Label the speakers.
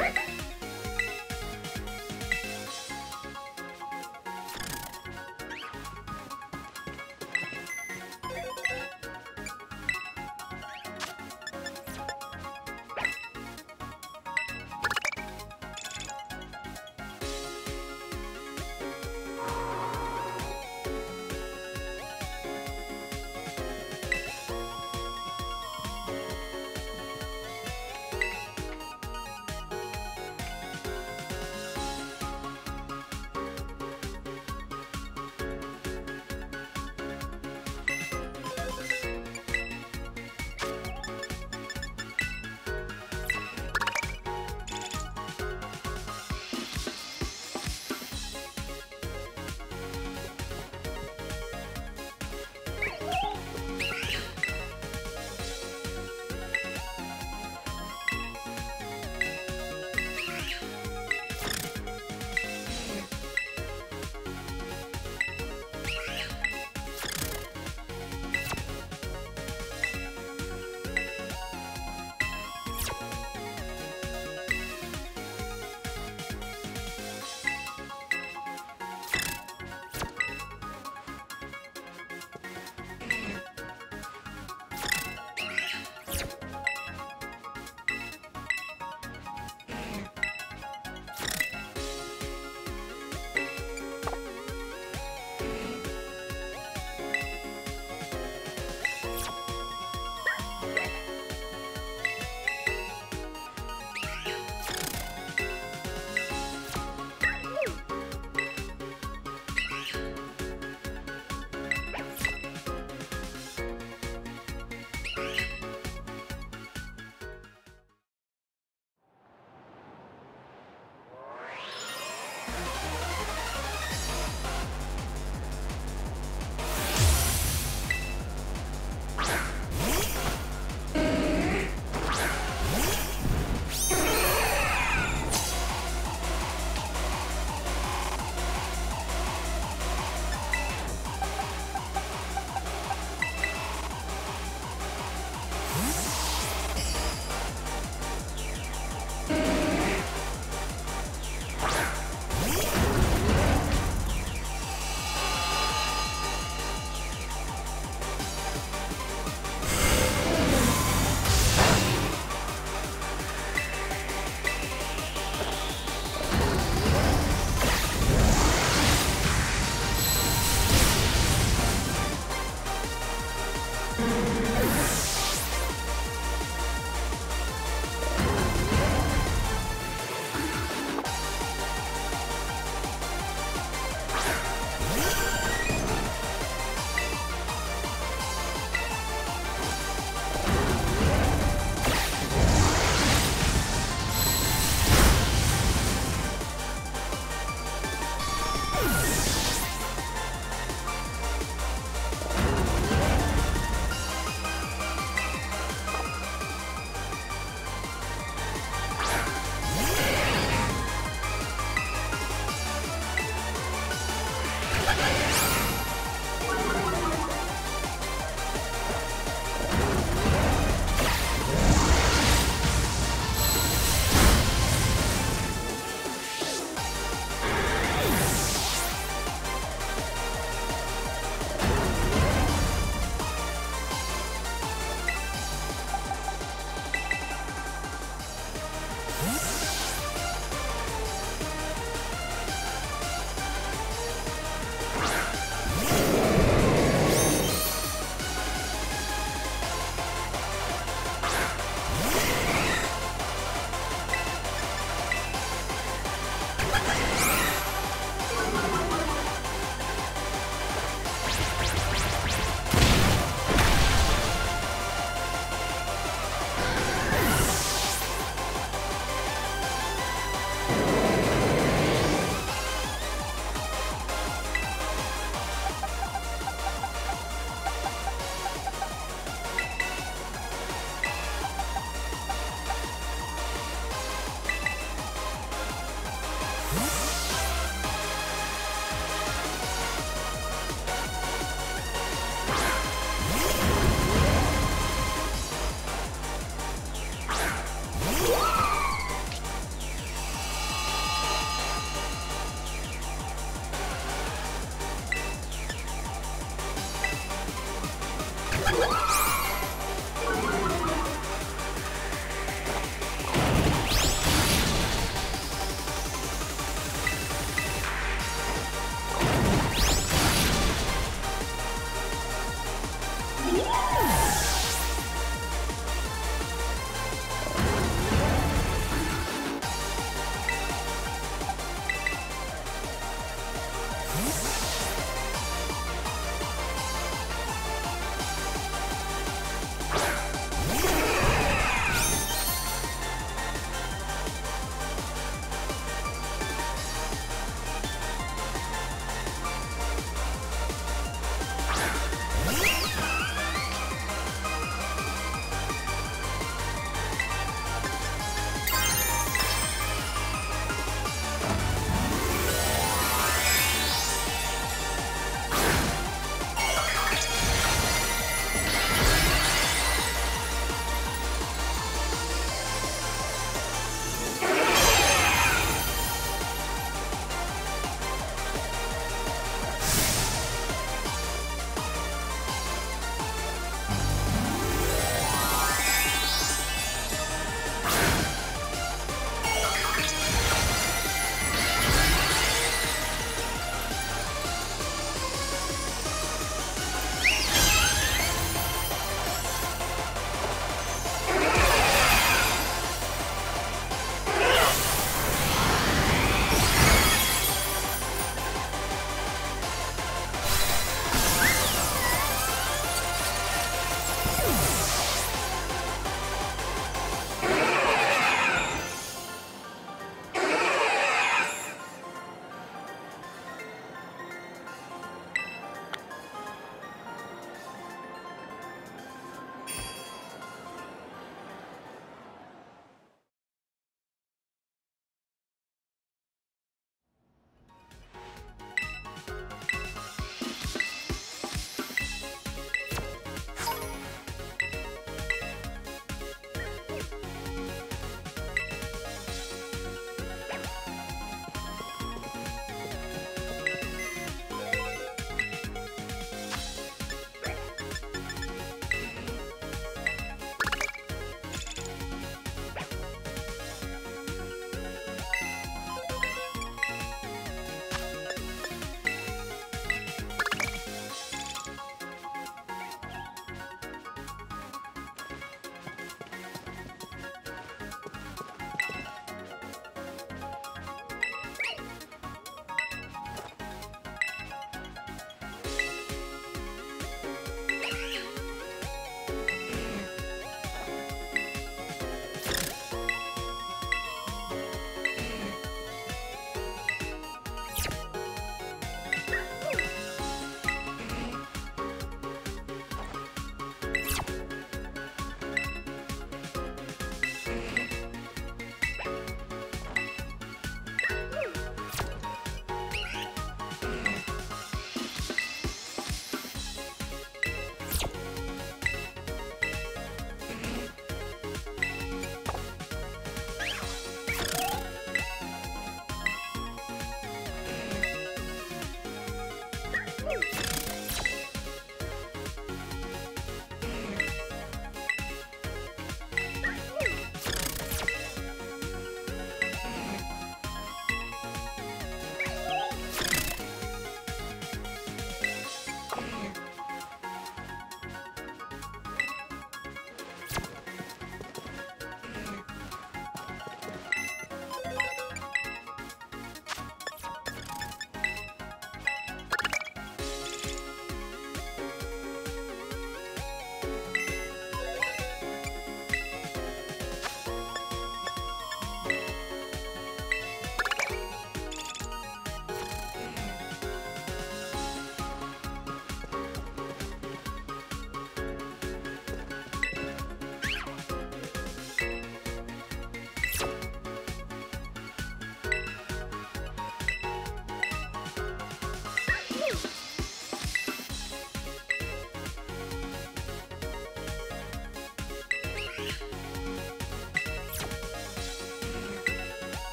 Speaker 1: What?